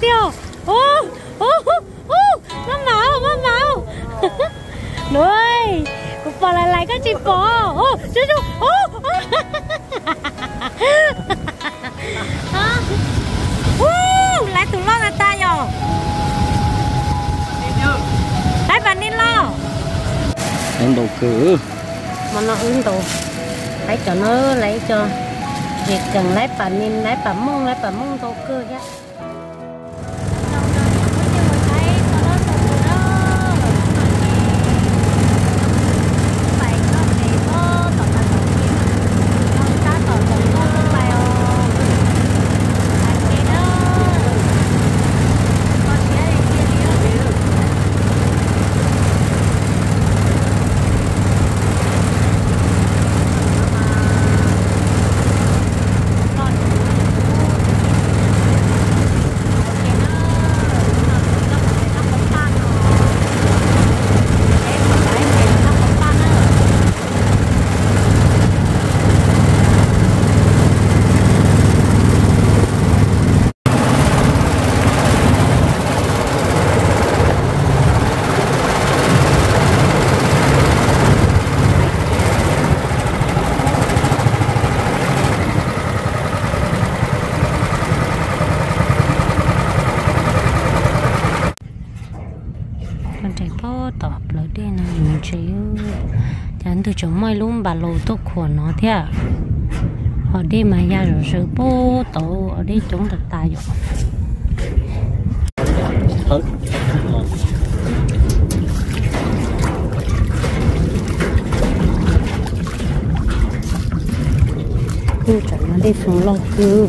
뛰어 오오오 맘마오 맘마오 노이 오빠 라라이 같이 이뻐 오 저저 오 오 lại tụi lo là ta nhở? Lại bạn đi lo. Ăn đồ cứ mà nó ăn đồ lấy cho nó lấy cho. Việc cần lấy bà nên lấy bà mông lấy bà mông đâu cơ chứ mai luôn bà lô tốt của nó thế à? Ở đây mà ra rồi sự bố tổ ở đây chúng được tài rồi hết cứ chẳng nó đi xuống lo cứ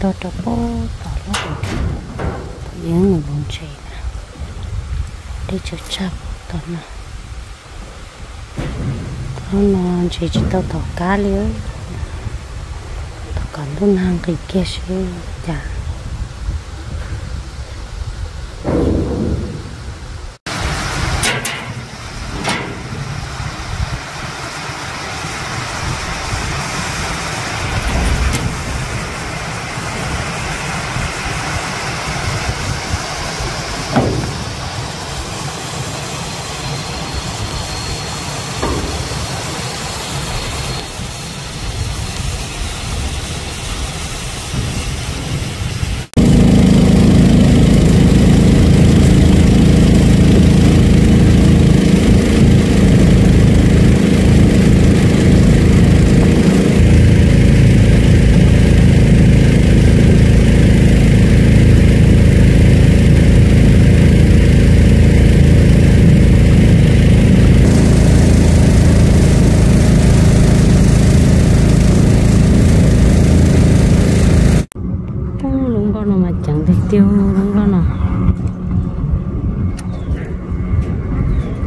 tôi cho bố tỏ nó được những người muốn chơi nè đi chơi chắp tao nè tao nó ờ, chỉ chỉ tao tỏ cá liêu tao còn luôn hàng cái kia chứ, chả Ô, luôn con nào mà chẳng thể tiêu luôn con nào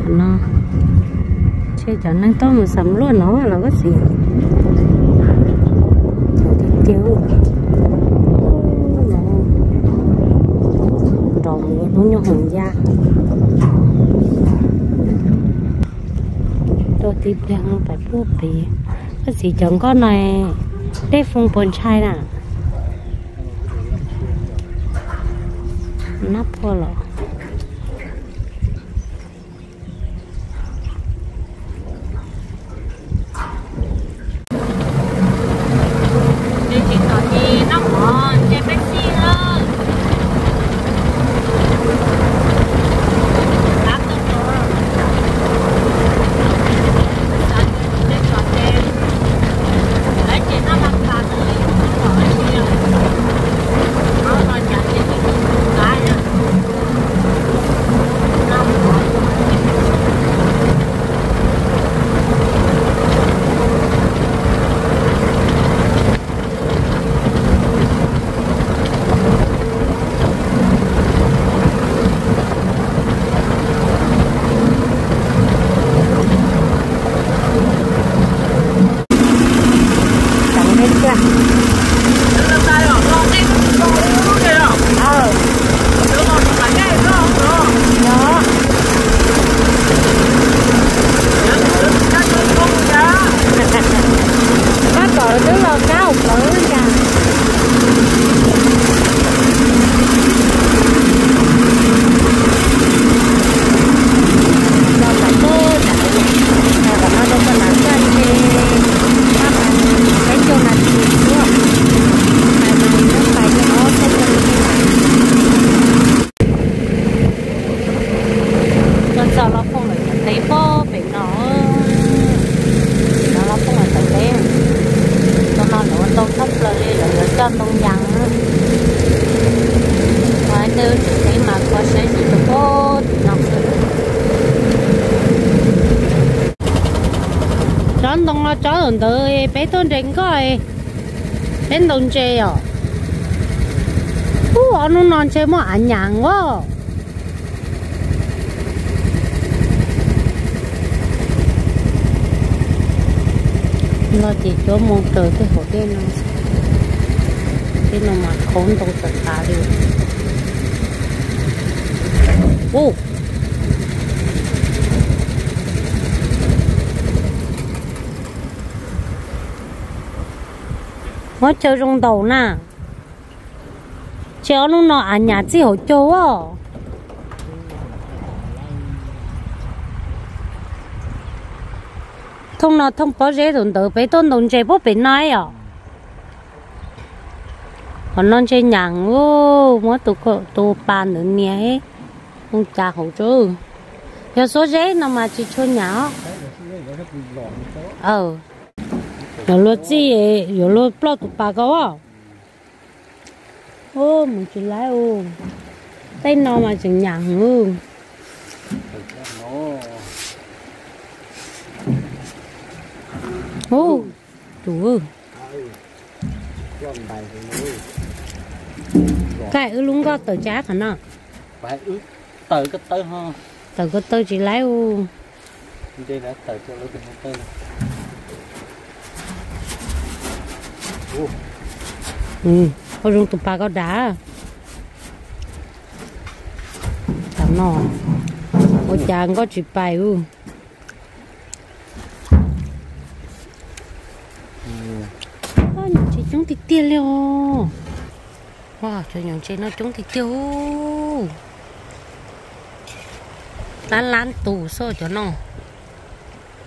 nó chơi chẳng năng to mà sắm luôn nó là có gì tiêu Ô, nó như hồng da. Tôi tiếp đang phải bố bì cái gì chẳng con này. Đây phong bồn chai nè. Nắp vô lọ. Đến đồng chơi à? Ú anh nó non chơi mà ăn nhàng quá. Nó chỉ cho một tờ cái hộ tên nó cái nó mà không đâu tất cả đi ô nó chơi trong đầu chơi nó nhà thông nó thông bao giờ bé tôn đồng chơi bố bé nói à. Còn non chơi nhàng ô mỗi tụ có tụ bàn nữa nhé không cha hổ chứ giờ số giấy nó mà chỉ cho nhỏ ờ rồi luật gì rồi luật plot tụ bà có à ô mình chỉ lái ô tên nó mà chừng nhàng luôn ô chủ cái ư luôn có tờ giá khả năng phải ướt tờ cái tờ ha. Tờ có tờ chỉ lái ô。Đây là tờ cho cái tờ ừ. ừ có dùng bà có đá. Chẳng nọ ô chàng có chụp bài u Ơ, chị chúng thịt tiêu liêu wow cho nhìn chị nó chúng thịt tiêu. Lán lán tù xô cho nó.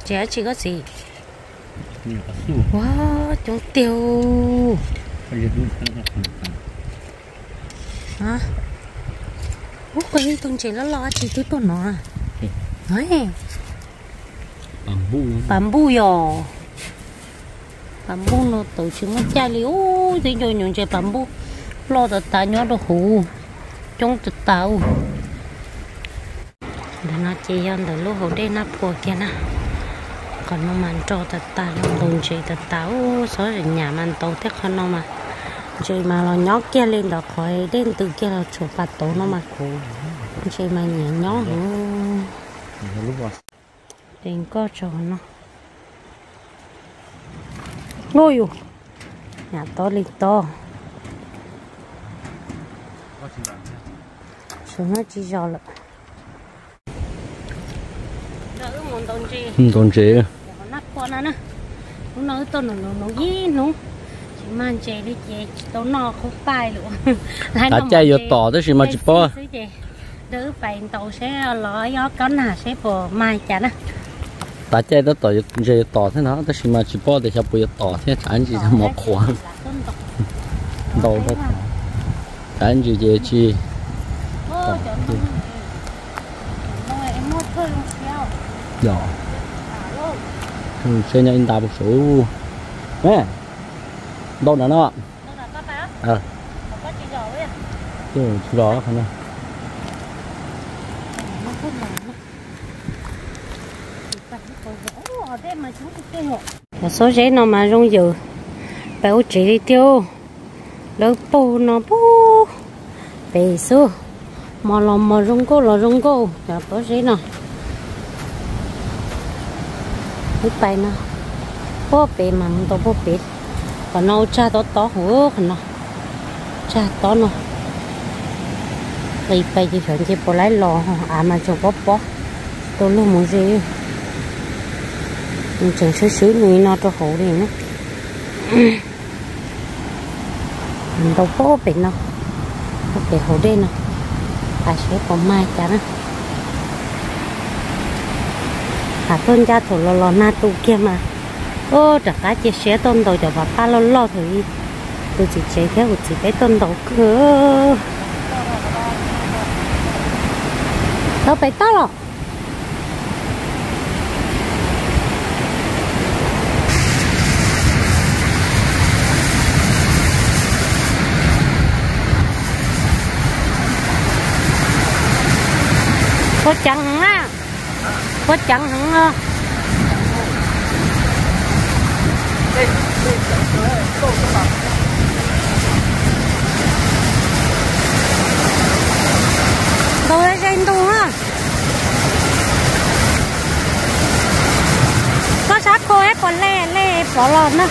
Trẻ chỉ có gì wow chúng tiêu. Phải liệt luôn cái này hả? Ủa cái tuần chị nó lo chị tôi tuần nó à nói bamboo luôn bamboo yo bamboo nó tổ chức nó chai li thì rồi nhung chơi bamboo lo được ta nhớ được hù. Chúng tự tàu. để nó chỉ hơn được lúc hồ đây nó phù kia na còn nó mang cho tự ta trong tồn chỉ tự táo số rồi nhà mang tổ thế con nó mà. Chơi mà nó nhóc kia lên đó khỏi đến từ kia là chụp phạt tổ nó mà. Khổ chơi mà nhẹ nhó hả có cho nó. Ngồi vô nhà to lên to. Xuống nó chỉ cho lại đỡ chi không nó nè nó nói tôi nó nó gì nó chỉ mang chè đi chè tôi nó không phải luôn đã chạy vô tỏ tới gì mà chỉ bỏ đỡ phải tàu sẽ lỡ gió con nà sẽ bỏ mai chả nè đã chạy tới tỏ chế tỏ thế nào tới gì mà chỉ bỏ để cho bây giờ tỏ thế chẳng gì mà khoan đâu đó chẳng gì gì chi Ôi, trời ơi. Rồi, em mua thôi luôn xíu. giờ À, luôn ừ, xe nhà in ta một số nè đâu nữa nó là ờ chứ chú đó không hộ. Một số giấy nó mà rung dữ. Bảo chị đi tiêu. Lớp bù nó bù. Bề xưa. Mà lòng mà rung cô là rung cô. Chả có giấy nào. Hít bay nó, Bố bề mà không có bố còn nó cha to to hổ còn nó cha to nó đi bay thì chuyển chỉ bỏ lại lò à mà cho bóp bó tôi luôn muốn gì mình chẳng xứ xứ nuôi nó cho hổ đi nữa mình đâu có bệnh đâu có bị hổ đen nào phải sẽ có mai chả nữa à tôn cha thủ lo lo na tu kia mà. Ô, trả cá chia xé tôn đầu cho bà ba lo lo thôi tôi chỉ chế theo một chỉ cái tôn đầu cơ. Đâu phải to rồi có trắng á có chẳng hẳn ờ. tôi đã trên tu ha. Có sát cô ấy còn lê lê bỏ lọt nữa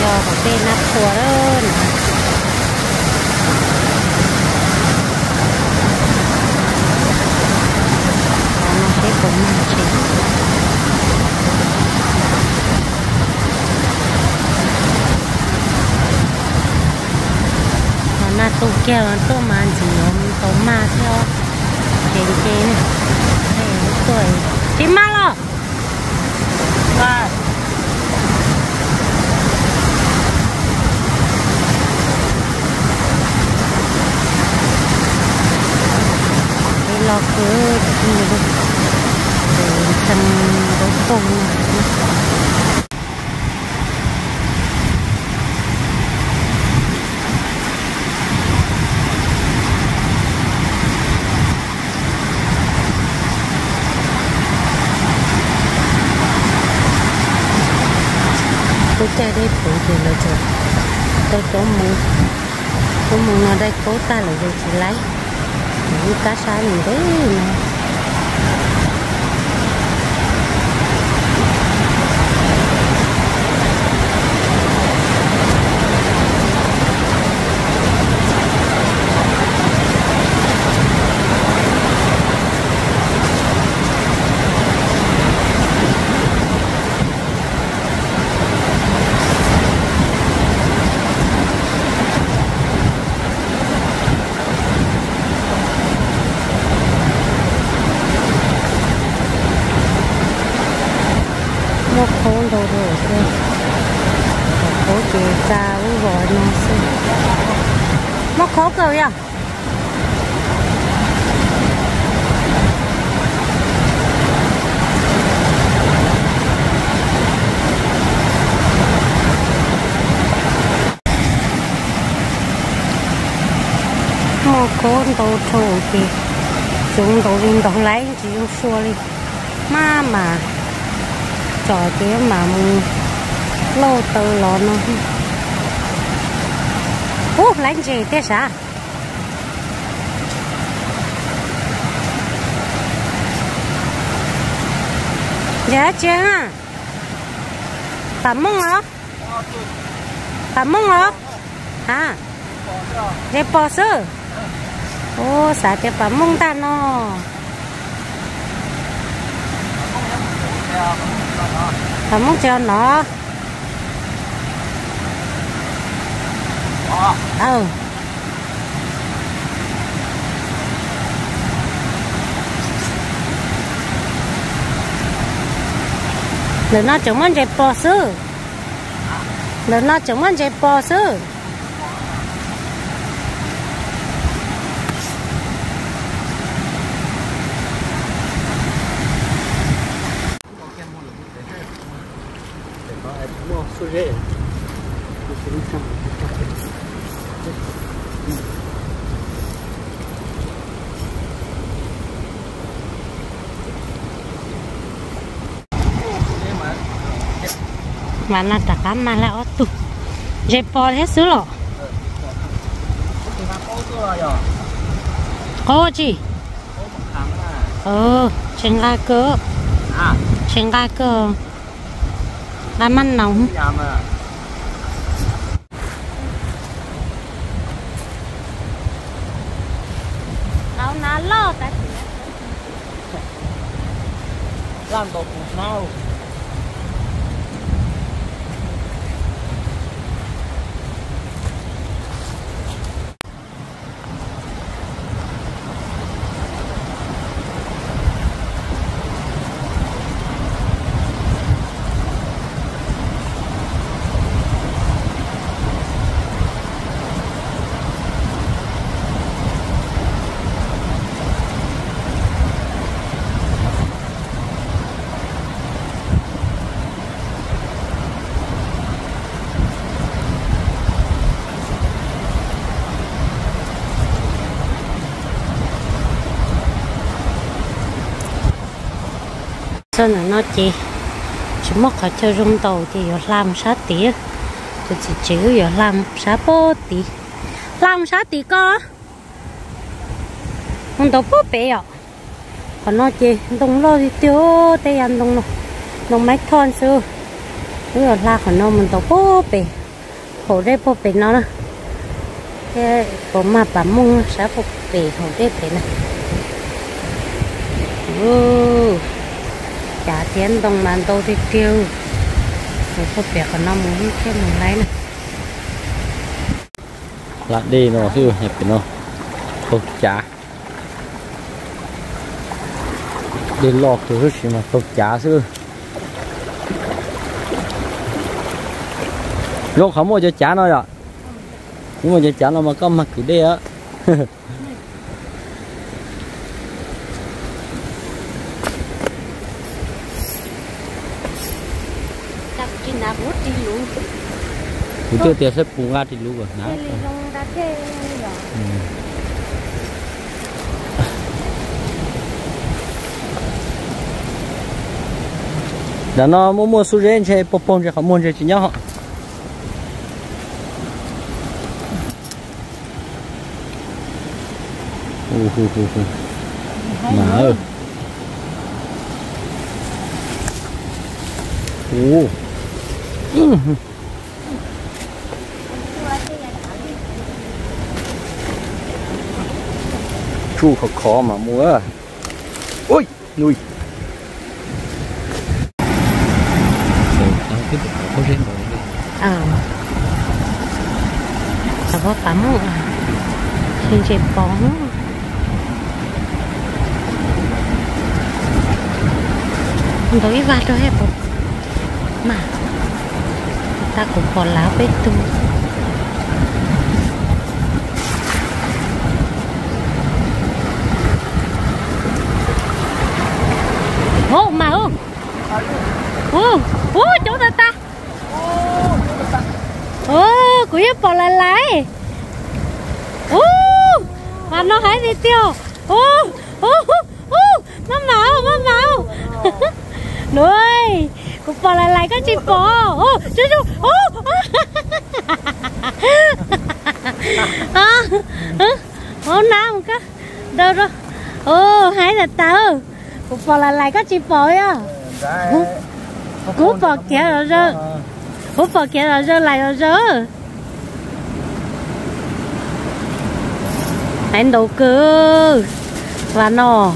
nhờ có tên nắp của đó. Nó cũng chính nó là tu keo nó tu mà chỉ nó tu mà theo trên trên này đây tuổi chị mà lo Ba. cái lo cứ như lúc để cùng tôi chạy đi phụ thì là rồi tôi có muốn có muốn ở đây? Cố ta là gì chị lấy. Những cá sai gì đấy mà một khối đồ đồ thôi một khối chị cha với vợ nó xin một khối cầu ya một khối đồ thổ thì chúng đồ viên đồ chỉ dùng xua đi. Mà mà nó. Ô sao mông hả mông hả? À để bỏ sơ Oh, ô sao để bấm mông ta nó bấm mông cho nó ừ lần nó chẳng muốn chạy bò sư? Lần nó chẳng muốn chạy bò sư? Rễ. mà là tất cả mà là ở tụ chạy bò hết xứ rồi có gì ờ trên la cơ. À. Trên cái cơ là mặn nóng đâu nó lo cái làm đồ cũng cho nó nó chỉ chỉ mất khỏi cho rung đầu thì giờ làm sát tí thì chỉ chỉ giờ làm sát bó tí làm sát tí có? Không tàu bó bé à còn nó chỉ đông lo thì tiêu tây ăn đông nó đông mấy thon sư nếu giờ la còn nó mình tàu bó bé. Khổ đây bó bé nó nữa cái bộ mà bà mông sát bó bé, khổ đây bé này. 哦。Chả tiền đồng bàn tô thì tiêu rồi có việc còn nó muốn cái mình lấy này. Lại đi nó, chứ nhập cái nó. Không trả đi lọt từ hết mà không trả chứ. Lúc không mua cho trả nó rồi nhưng mà cho trả nó mà có mặt cái đi á. là bút đi luôn Itu chưa tiệt sẽ bùng ra thì lúc rồi. Nè rồi đã nó mua mua số rên chơi bông bông chơi không mua chơi chỉ nhau họ. Hu hu hu hu ơi. 오 chu khó khó mà mua ôi nuôi à, có rồi ờ sao có tắm à trên trên bóng đối vạt rồi hết mà ta cũng còn lá bê tu ô, mà ô. Ô ô, chỗ ta ta? Ô của hiếp bỏ lại lại. Ô, mà nó hãy đi tiêu. Ô ô ô má máu má máu nuôi cũng bỏ lại lại cái chim bò ô chú chú ô. À ô nào một cái. Đâu rồi ô hãy là tao. Bỏ lại lại cái chim bò á. Cú bỏ kia rồi rồi cú bỏ kia rồi rồi lại rồi rồi anh đầu cơ. Và nó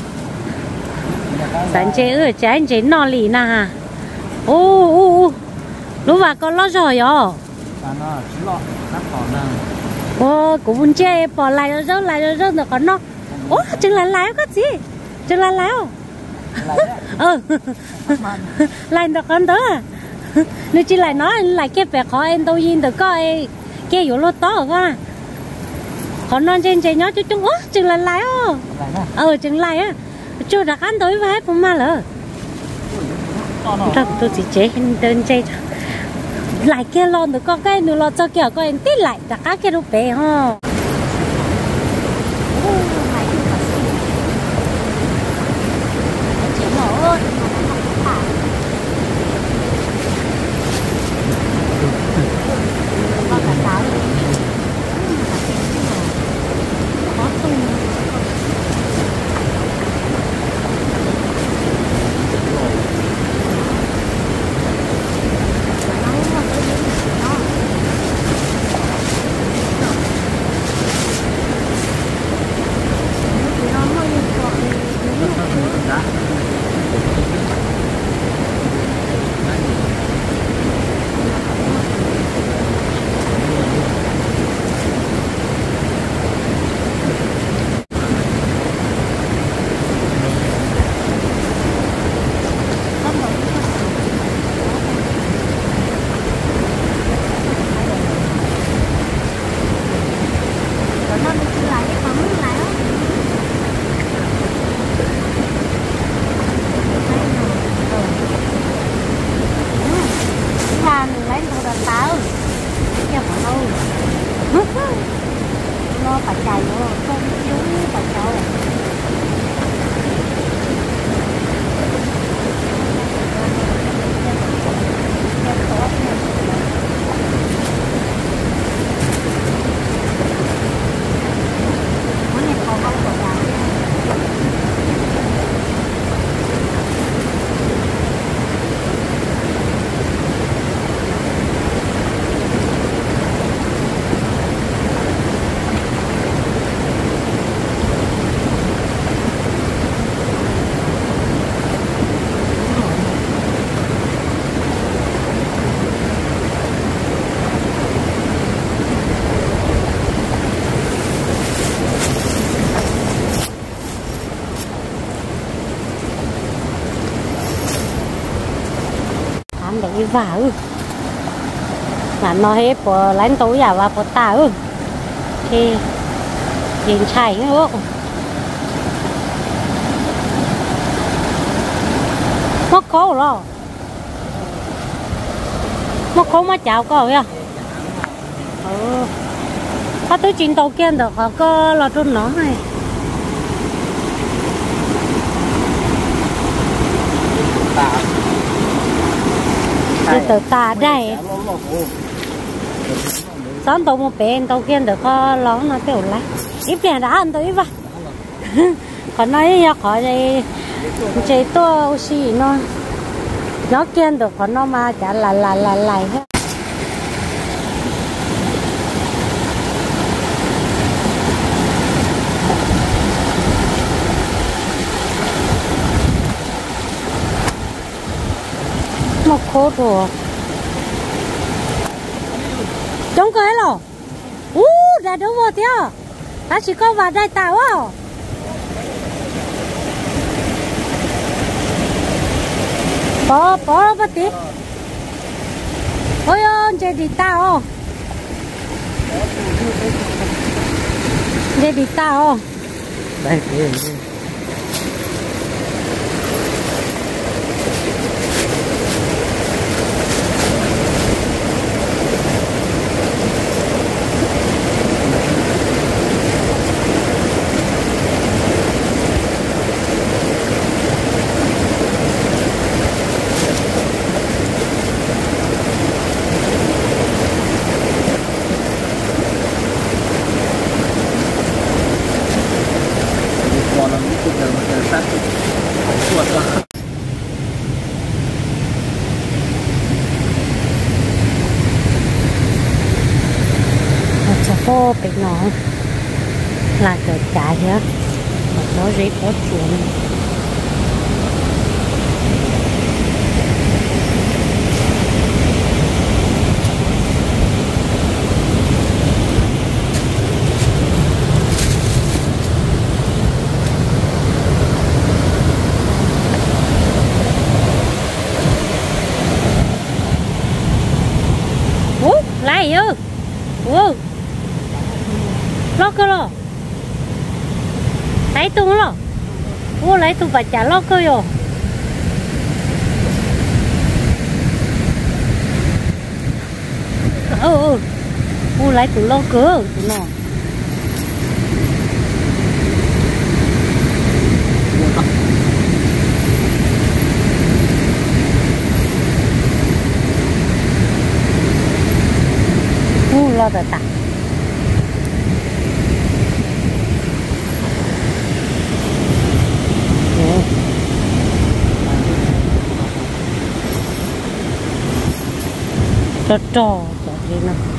sáng chế ở trái anh chế nó lì nà ô ô ô lúc mà con lo rồi nó nó nè ô cũng muốn chơi bỏ lại rồi rồi lại rồi rồi nó còn nó ô chừng lại lại có gì? Chừng không ờ lại nó còn đó. Nếu chỉ lại nói lại cái bè khó em đâu yên được coi. Cái yếu lô to quá. Còn non trên trên nhó chú chung ố chừng lại lại ô ờ chừng lại á. Chú đã ăn tối vai phụ mà lỡ thật tôi chỉ chế hình đơn chơi lại kia lon được con cái nữa lo cho kiểu con em tít lại đã các cái đâu bé, ha. Vả được mà nó hết bỏ lãnh tối giả và bỏ tà ư. Thì nhìn chảy nữa nó khó rồi. Nó khó mà chào có vậy à? ừ. Có tới chín tàu kia được, có lo trôn nó này. Ờ, tôi từ ta đây. Sáng tàu một bên tàu kia được có ló nó tiểu lại ít tiền đã ăn tới vậy. Còn nói ya khỏi đây chơi to xí nó nó kia được còn nó mà chả lại lại lại lại hết. Một khô rồi chống cái rồi u đã đâu vô tiêu à? ta chỉ có vào đây tao à bỏ bỏ bắt tí. Ôi ôi, chơi đi tao chơi đi tao đây đây phố bị nó là cái chạy hết nó dễ có chuyện Ủa, lại ư? Ủa, lo cơ lo. Lấy tung lo. Ô lấy tung và trả lo cơ rồi ô ô lấy tung lo cơ tụi nó ô lo được tặng trò trò trò gì nào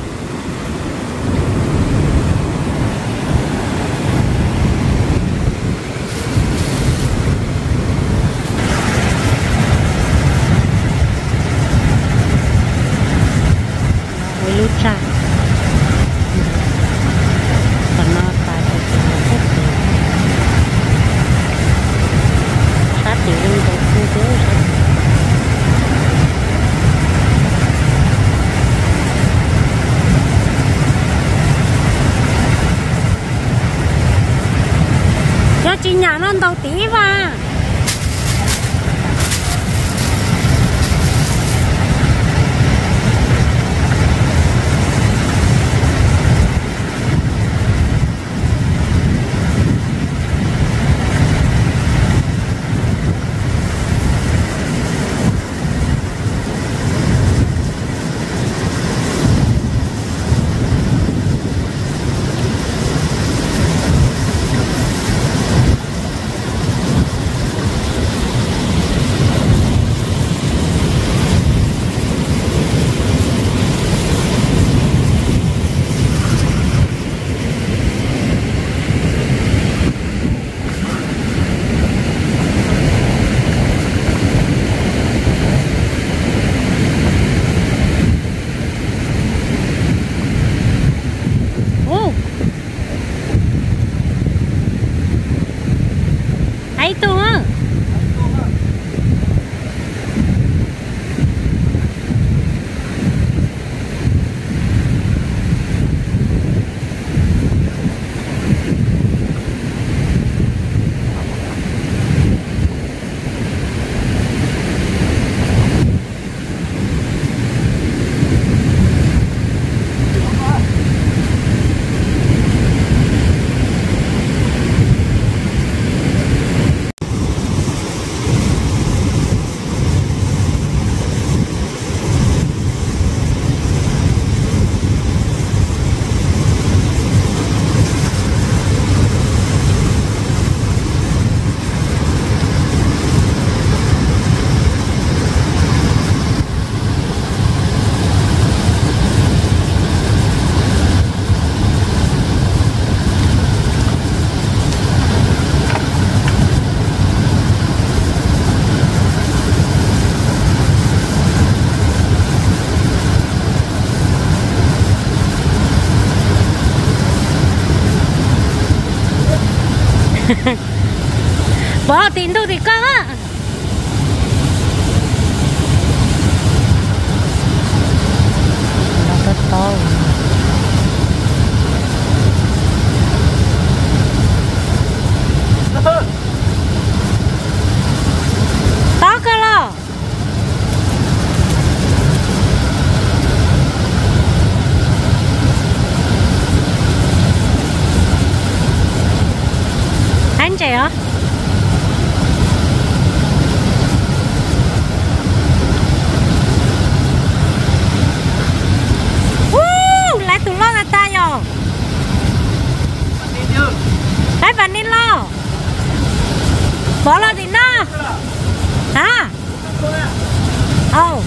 Ồ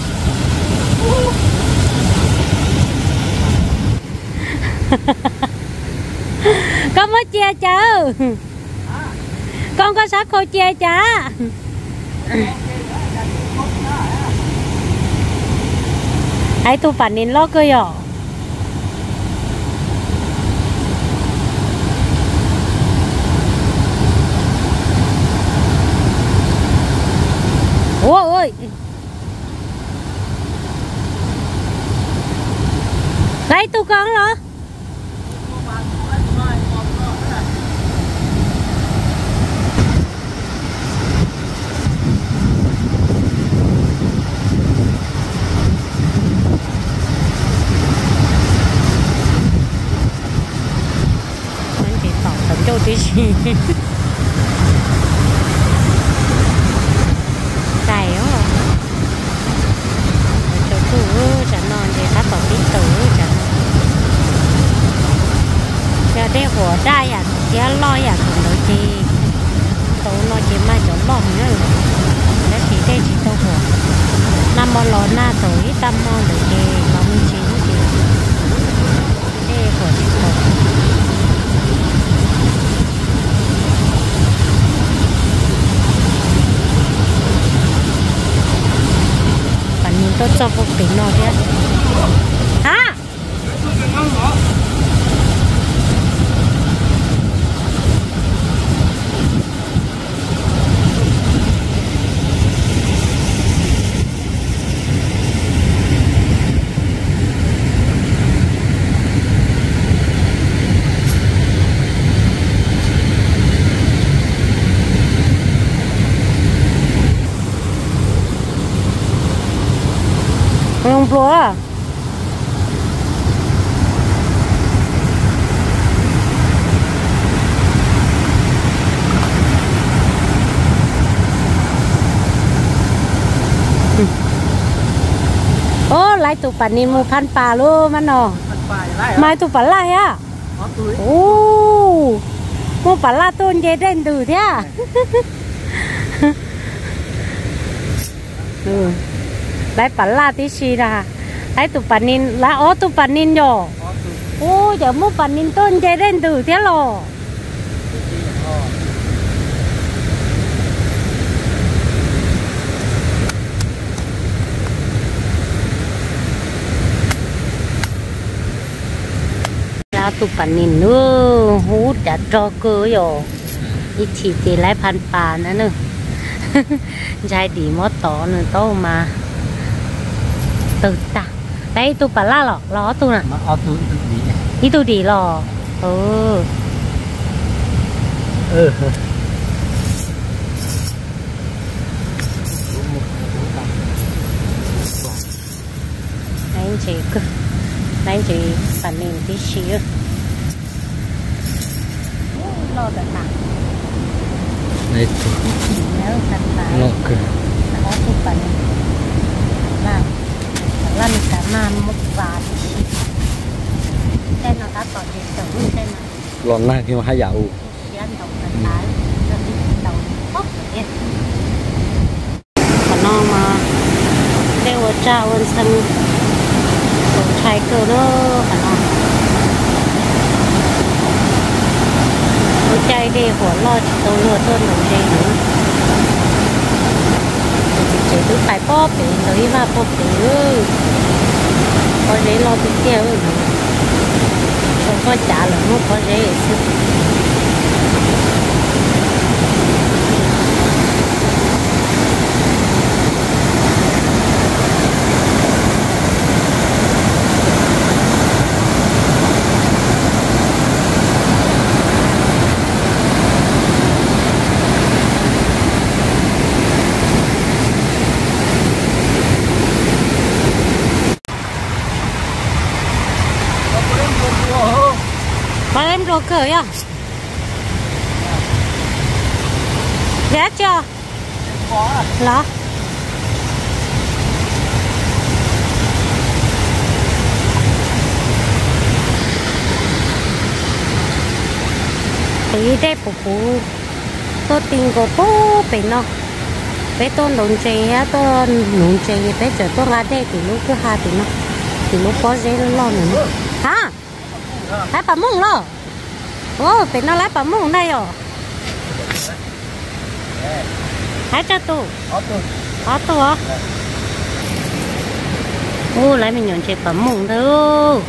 Con mới chia chứ Con có sát khô chia chả Ai tu phản nên lo cơ rồi Ôi ơi Lấy tu con lo. Anh chị tỏ tận châu tí gì giờ lo ya à, cũng đôi chi, tàu lo chi mà chỗ lo nữa nó chỉ đây chỉ tàu hồ năm mươi lo na tàu ít tâm mò đôi chị lo mi chị chị đây hồ chị bạn nhìn tôi cho vô tình nó thế hả? โลอะโอ้ไล่ตุปันนินมูพันป่าลูมันนอมาตุปันไล่อะโอ้มูปันล่าต้นเยเด่นดูเท่า ได้ปันลาที่ชีนะได้ตุปันนินละอ๋อตุปันนินโยโอ้เดี๋ยวมูปันนินต้นใจเล่นดูเท่าโลาตุปันนินเนอหูจะจอเกยออีทีเจไรพันปานะเนอใจดีมอต่อเนอโตมา từ ta đây tụ bản la lọ nè mà tu tu đi đi đi lọ ừ ừ anh chị cơ anh chị bản nhìn tí xíu lo được nặng này tu nếu cái nó ว่ามีสามารถมุกบาทได้นอนรับต่อเด็กต่อลูกได้ไหมหลอนหน้าที่มาให้ยาอูยันตกกระตายจะมีตกปุ๊บเนี่ยขนมาเดี๋วจะวันสันสงชัยเกิดขนอมใจเดีหัวรอดตัวเลือดต้นหนุ่มใจห vậy tôi tôi phải bóp để lấy vào bóp để có giấy lo rồi không có trả là không có tới à giá chưa? Là tí đây phụ phụ tôi tin có bố bị nó bé tôi nôn chơi tôi nôn chơi bé chờ tôi ra đây thì lúc cứ hai thì nó thì lúc có dễ lo nữa. Hả? Lái bà mông lo ô bé nó lái bà mông đây rồi. Lái cho tôi? Có tôi. Á ô lái mình nhận chơi bà mông thôi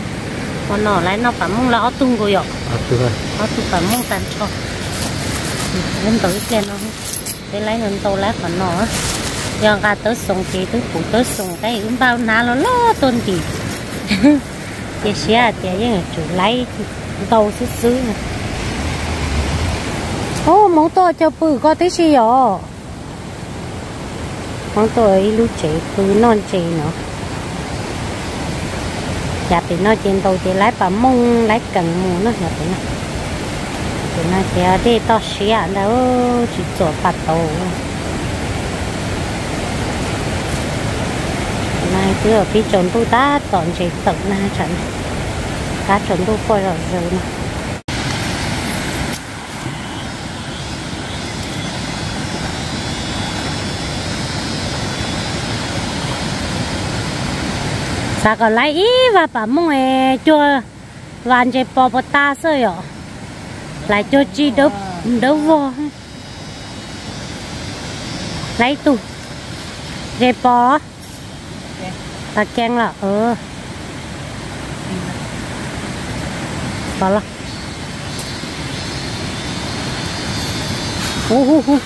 con nó lái nó bà mông là ở tung rồi à từ rồi ở tung bà mông tàn cho. Em tới kia nó để lấy nên tôi lấy phần nó giờ cả tới sông thì tới phụ tới sông cái ứng bao na nó lo tôn thì. Thì xe thì những chủ lấy đầu xứ xứ này ô mong to, cho bự có thế gì móng mong ấy, lúc chị bự non chị nữa. Dạ thì nó trên đầu thì lái bà mông, lái cần mù nó dạ thì nó thì nó thì ở đây to xí à đâu chỉ chỗ bắt đầu. Này, cứ ở phía trốn tôi ta toàn chỉ tận na chẳng cá trốn tôi coi rồi rồi mà. Sao còn lấy ý và bà mông ấy cho van chế bò bò ta sơ rồi lại cho chi đâu đâu vô. Lấy tu dê bò ta keng là ờ. Đó là hu hu hu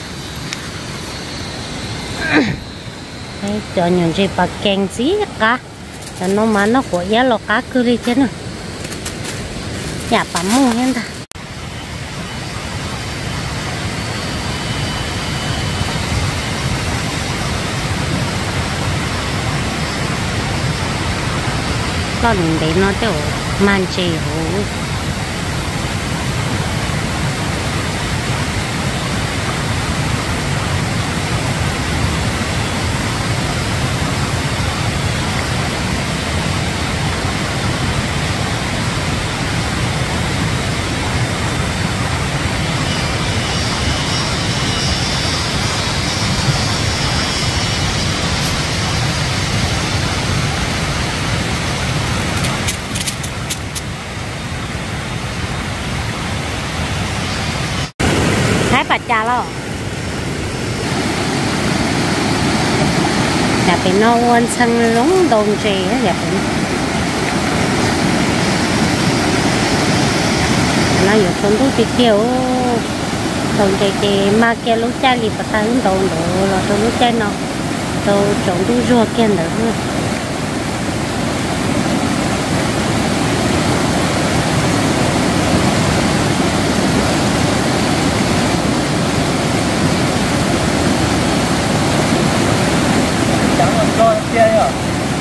đây cho những gì bà keng gì cả cho nó mà nó của giá lọ cá cứ đi chứ nữa dạ bấm mua hiện ta. Con để nó tiểu man chì hú. lo gặp bị nâu quên sân lúng đồn trì á gặp bị nó. Giờ con tôi thì kêu đồn trì thì mà kia lúc cha lì bắt tay đồn đồ là tôi lúc cha nó tôi chọn tôi rùa kia nữa.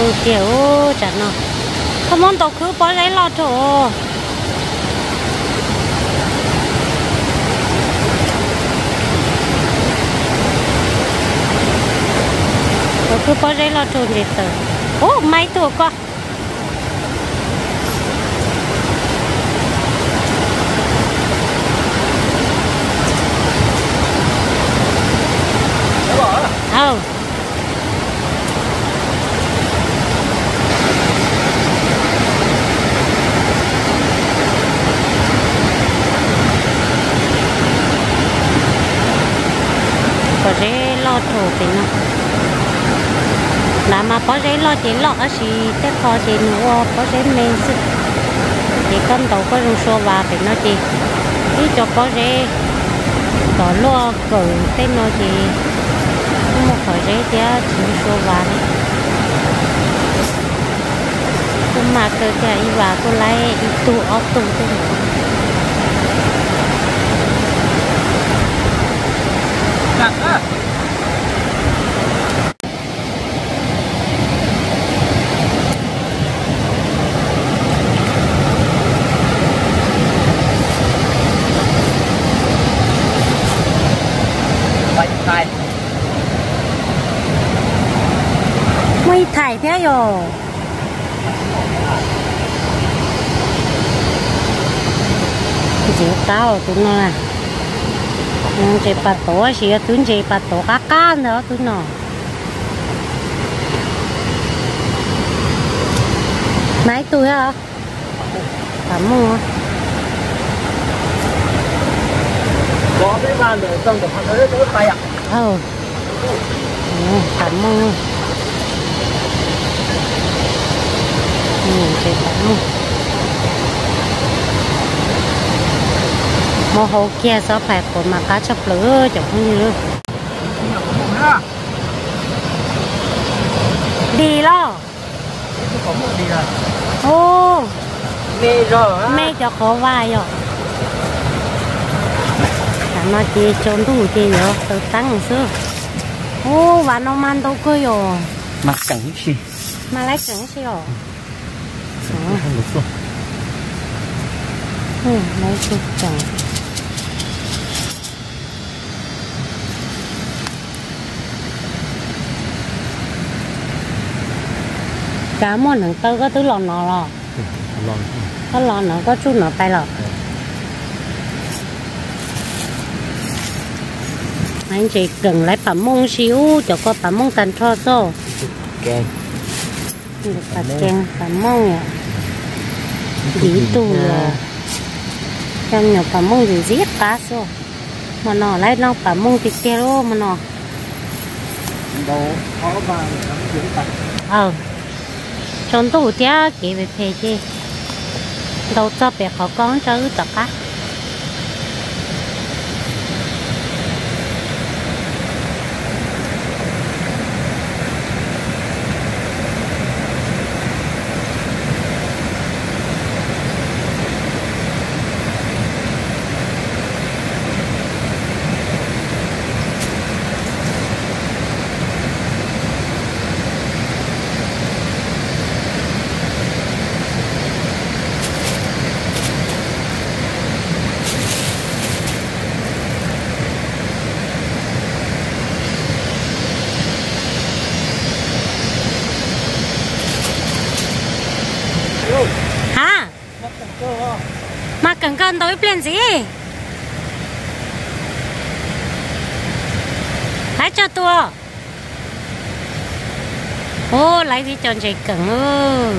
tôi kiểu, chả nó không muốn tàu cứ bỏ lấy lo chỗ. Tàu cứ bỏ lấy lo chỗ để tờ. Ô máy tuổi qua Oh. Ờ. có hồ lo thổ nó là mà có giấy lo chỉ lọ ở gì thế khó thì nó có giấy men sự thì con tàu có rung xô và phải nó chỉ đi cho có giấy có lo cử tết nó chỉ một khỏi giấy thì chỉ xô và đấy cũng mà cơ cái y và cô lấy y tụ ốc tụ thế nữa Nặng á. Bánh tay thải thế rồi chỉ cao tụi nó là chỉ bắt tổ chỉ tụi chỉ bắt tổ cá cá nữa tụi nó. Mấy tuổi hả? Cảm ơn Có cái bàn để trong được hắn ấy có tay ạ. ừ. Ừ, cảm chị cảm ơn mô hồ kia sao phải của mà cá chọc lửa chọc như nữa đi lo. Có một đi ô. Mê rồi mẹ cho khó vai rồi. Ơn chị trốn thủ chị rồi tự tăng xưa. Ô và nó man đâu cơ rồi? Mà cẳng gì. mà lấy cứng xí rồi Không được rồi. ừ lấy chút chẳng cả món nặng tơ có thứ lon nọ Lon. có lon nọ có chút nọ tay rồi anh chị cần lấy phẩm mông xíu cho có phẩm mông tàn cho số Kèn. được cả kem phẩm mông ạ dí tù là trong nhà phẩm mông gì giết cá số mà nó lấy nó phẩm mông thì kia luôn mà nó. Đâu vàng lắm chúng ta. ờ. Trong tủ tía kỹ về phê chứ đâu cho bé khó con cho ư tất cả hả mà cần cần tới plan gì? Hãy cho tua. Ô lấy gì chọn chị cần ư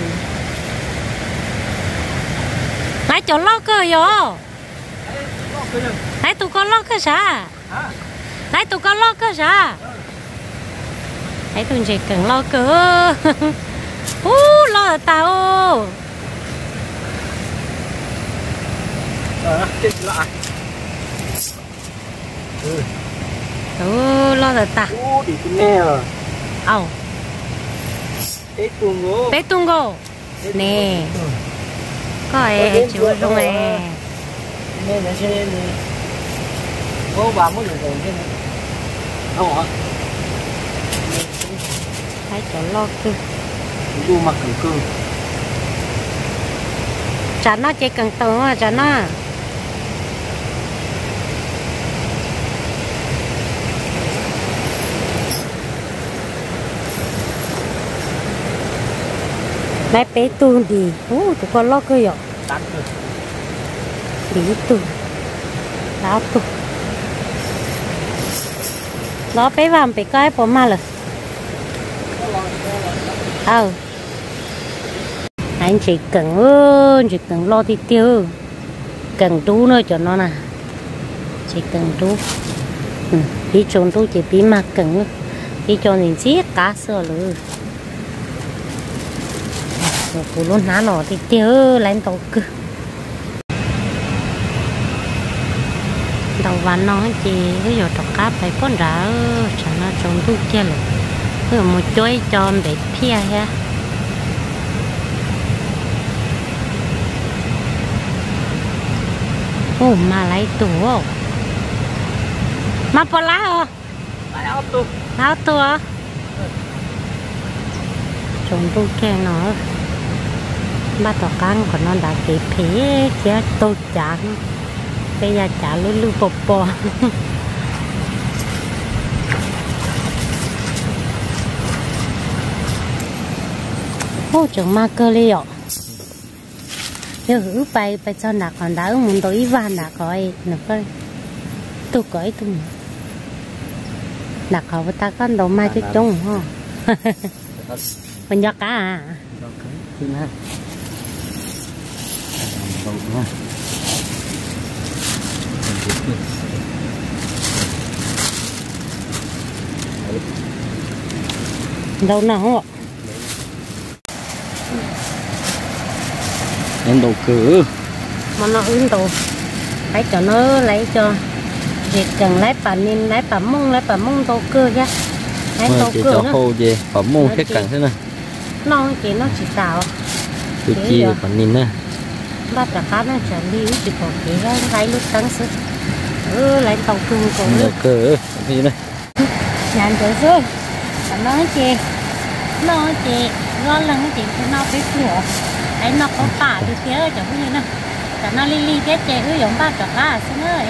lấy cho lo cơ yo lấy tụ con lo cơ sa lấy tụ con lo cơ sa lấy tụ chị cần lo cơ. Ô lo tao. Ờ, chết lại. ô lo Ô, đi cái nè. ngô. bé tung go nè có ai chịu rung nè Nè, nè, nè, nè. Ô, bà được rồi này. Không hả? thấy chỗ lo cơ đu mặc cưng chả nó chỉ cần tớ chả nó nãy bé tu đi ô tụi con lo cơ rồi tắt rồi đi tu đó tu đó bé vào bé coi bỏ mà rồi ờ. Anh chỉ cần ơn chỉ cần lo thì tiêu. Cần tú nữa cho nó nè. Chỉ cần tú ừ. đi trốn tú chỉ bí mà cần đi cho nên giết cá sơ rồi rồi phụ luôn há nó thì tiêu lên tàu cơ đầu ván nó chỉ cái giờ trọc cá phải con rã cho nó trốn tú kia rồi cứ một chuối cho để pia ha ô mà lấy tủ mà bỏ lá hả lại ốc tu lá tủ hả? Trồng tu kia nó bắt tỏ căng của nó đã kịp phí kia tôi chán. Bây giờ chả lưu lưu bò bò. Ô chẳng ma cơ li ạ. Nếu hữu bay bay cho nạc còn đá muốn tối van nạc coi nè coi tôi coi tôi nạc họ ta con đầu mai chứ chung ha mình giọt cá à đâu nào không ạ? Em đầu cử. Mà nó ứng đồ. Lấy cho nó lấy cho việc cần lấy bà nên lấy bà mông lấy bà mông tô cơ chứ lấy tô chị cơ nữa hô về phẩm môn Nó hết cẳng thế này. Nó chỉ nó chỉ tạo. Từ chi phần nhìn nè bắt cả cá nó trả đi chỉ có cái ra lấy lúc tăng sức ừ lấy tàu cổ đầu nữa cử. Cái gì này nhàn trở rồi và nó chị. Nó chị. Lo lắng chị cho nó phải cửa ấy nó có cả được kia ở chỗ như nào cả nó li li thế chị cứ giống ba cả cá xin ơi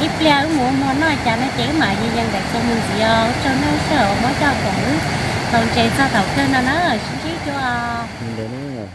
ít cứ muốn muốn nói chả nó chỉ mà gì dân đại cho mình gì cho nó sợ, mới cho còn còn chị sao thầu cơ nó nó chỉ cho. Để nó rồi.